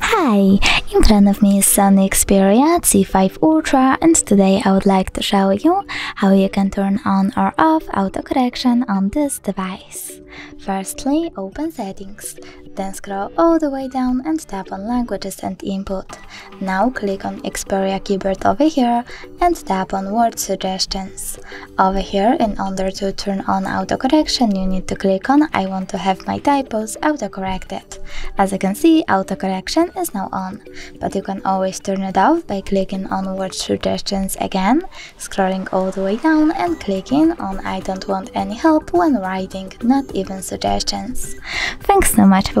Hi! In front of me is Sony Xperia C5 Ultra and today I would like to show you how you can turn on or off autocorrection on this device. Firstly, open settings, then scroll all the way down and tap on languages and input. Now click on Xperia keyboard over here and tap on word suggestions. Over here in order to turn on autocorrection you need to click on I want to have my typos autocorrected. As you can see autocorrection is now on, but you can always turn it off by clicking on word suggestions again, scrolling all the way down and clicking on I don't want any help when writing, not even suggestions. Thanks so much